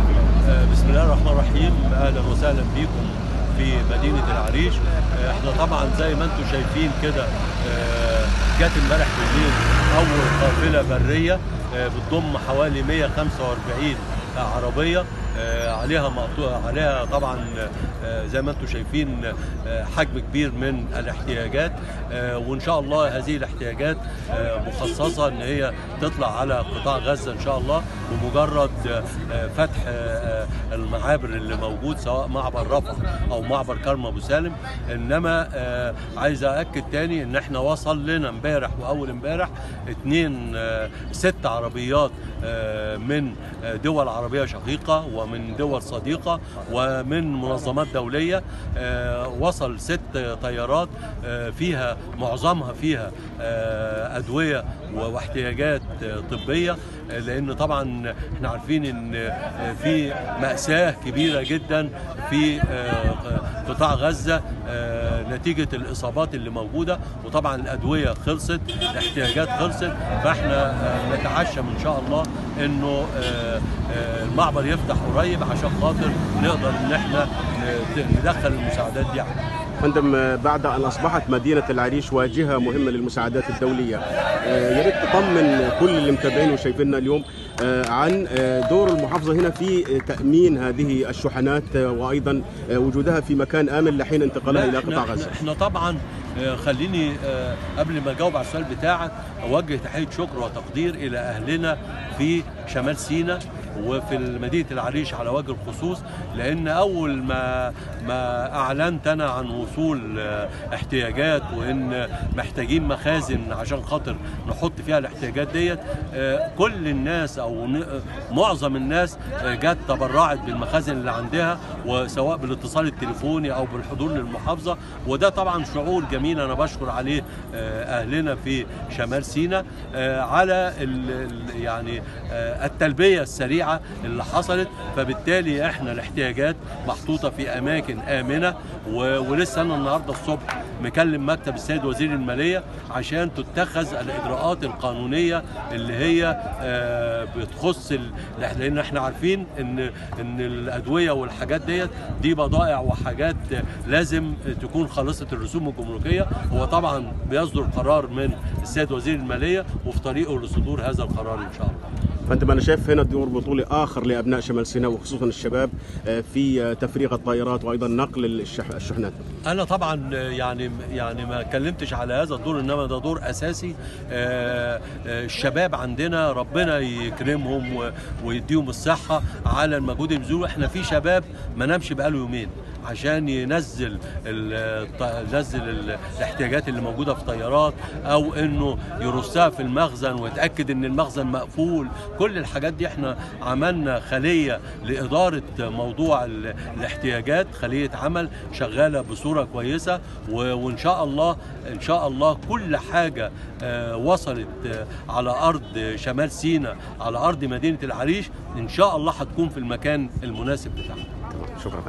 آه، بسم الله الرحمن الرحيم. أهلا وسهلا بكم في مدينة العريش. آه، إحنا طبعا زي ما أنتم شايفين كده آه، جت امبارح بالليل أول قافلة برية بتضم حوالي 145 عربية. عليها مقطوع عليها طبعا آه، زي ما أنتم شايفين آه، حجم كبير من الاحتياجات آه، وإن شاء الله هذه الاحتياجات آه، مخصصة إن هي تطلع على قطاع غزة إن شاء الله بمجرد آه، فتح آه، المعابر اللي موجود سواء معبر رفح أو معبر كرم أبو سالم. إنما آه، عايز أأكد تاني إن إحنا وصل لنا امبارح وأول امبارح اتنين آه، ست عربيات آه، من آه، دول عربية شقيقة ومن دول صديقة ومن منظمات دولية آه، وصل ست طيارات آه، فيها معظمها فيها آه، أدوية واحتياجات آه، لأن طبعا إحنا عارفين إن في مأساة كبيرة جدا في قطاع آه، نتيجة الإصابات اللي موجودة. وطبعا الأدوية خلصت الاحتياجات خلصت. فإحنا آه، نتعشم إن شاء الله إنه آه، آه، المعبر يفتح قريب عشان خاطر نقدر إن إحنا ندخل المساعدات دي عليه فندم بعد أن أصبحت مدينة العريش واجهة مهمة للمساعدات الدولية آه، يا ريت تطمن كل اللي متابعين وشايفيننا اليوم آه، عن آه، دور المحافظة هنا في تأمين هذه الشحنات وأيضا آه، وجودها في مكان آمن لحين انتقالها إحنا, قطاع غزة. إحنا طبعا خليني قبل ما أجاوب على السؤال بتاعك أوجه تحية شكر وتقدير إلى أهلنا في شمال سيناء. وفي مدينه العريش على وجه الخصوص لأن أول ما ما أعلنت أنا عن وصول آه، احتياجات وإن محتاجين مخازن عشان خاطر نحط فيها الاحتياجات ديت آه، كل الناس أو معظم الناس آه، جت تبرعت بالمخازن اللي عندها وسواء بالاتصال التليفوني أو بالحضور للمحافظة. وده طبعا شعور جميل أنا بشكر عليه أهلنا في شمال سيناء آه، على يعني التلبية السريعة اللي حصلت. فبالتالي إحنا الاحتياجات محطوطة في أماكن آمنة ولسه أنا النهارده الصبح مكلم مكتب السيد وزير المالية عشان تتخذ الإجراءات القانونية اللي هي آه، بتخص لأن إحنا عارفين ان إن الأدوية والحاجات ديت دي بضائع وحاجات لازم تكون خالصه الرسوم الجمركية. هو طبعا بيصدر قرار من السيد وزير المالية وفي طريقه لصدور هذا القرار إن شاء الله. فندم أنا شايف هنا دور بطولي آخر لأبناء شمال سيناء وخصوصا الشباب آه، في آه، تفريغ الطائرات وأيضا نقل الشح- الشحنات. أنا طبعا يعني يعني ما اتكلمتش على هذا الدور إنما ده دور أساسي آه، آه، الشباب عندنا ربنا يكرمهم ويديهم الصحة على المجهود اللي إحنا في شباب ما نامش بقاله يومين عشان ينزل ينزل ال- الاحتياجات اللي موجودة في طيارات أو إنه يرصها في المخزن ويتأكد إن المخزن مقفول كل الحاجات دي إحنا عملنا خلية لإدارة موضوع ال- الاحتياجات خلية عمل شغالة بصورة كويسة وإن شاء الله إن شاء الله كل حاجة آه، وصلت آه، على أرض شمال سيناء على أرض مدينة العريش إن شاء الله هتكون في المكان المناسب بتاعها شكرا